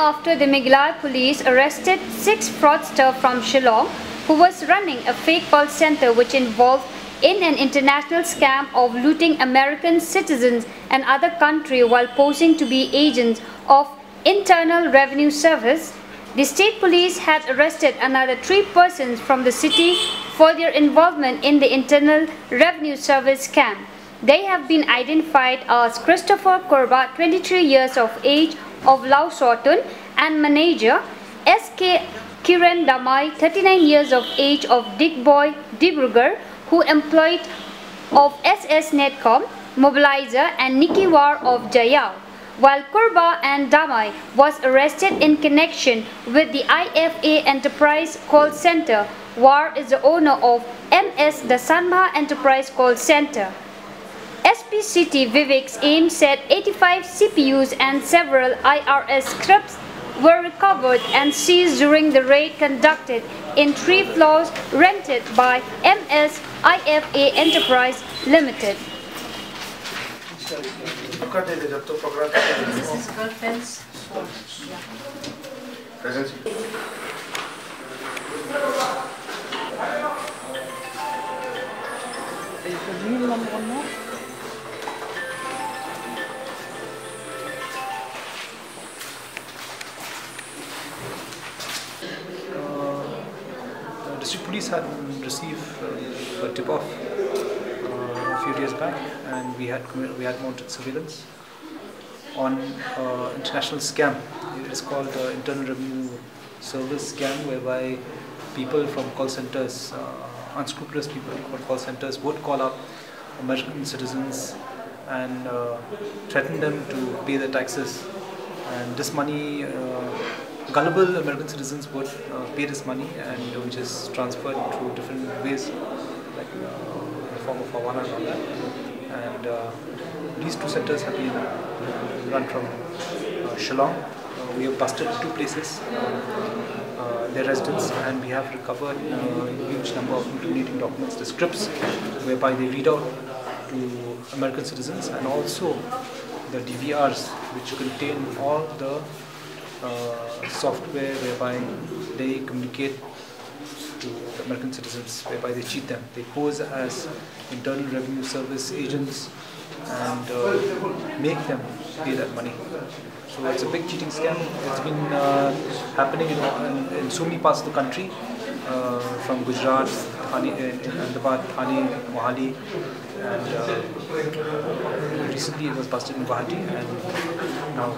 after the Meghalaya police arrested six fraudsters from Shillong who was running a fake call center which involved in an international scam of looting American citizens and other country while posing to be agents of Internal Revenue Service, the state police had arrested another three persons from the city for their involvement in the Internal Revenue Service scam. They have been identified as Christopher Korba, 23 years of age, of Lawsohtun, and manager S.K. Kiran Damai, 39 years of age, of Digboi, Dibrugarh, who employed of SS Netcom, mobilizer, and Nikki War of Jayal while Kurba and Damai was arrested in connection with the IFA Enterprise Call Center. War is the owner of MS the Sanma Enterprise Call Center. SP City Vivek Syiem said 85 CPUs and several IRS scripts were recovered and seized during the raid conducted in three floors rented by MS IFA Enterprise Limited. This is girlfriend's district police had received uh, a tip-off uh, a few days back, and we had we had mounted surveillance on uh, international scam. It is called uh, Internal Revenue Service scam, whereby people from call centers, uh, unscrupulous people from call centers, would call up American citizens and uh, threaten them to pay their taxes. And this money, gullible American citizens would uh, pay this money, and which is transferred through different ways, like uh, in the form of hawala and all that. And uh, these two centers have been run from uh, Shillong. Uh, we have busted two places, uh, their residence, and we have recovered a huge number of incriminating documents, the scripts, whereby they read out to American citizens, and also the DVRs, which contain all the uh, software whereby they communicate to the American citizens, whereby they cheat them. They pose as Internal Revenue Service agents and uh, make them pay that money. So it's a big cheating scam. It's been uh, happening in, in, in so many parts of the country, uh, from Gujarat, Thane, in in Ahmedabad, Thane, Mohali, and uh, recently it was busted in Guwahati and now.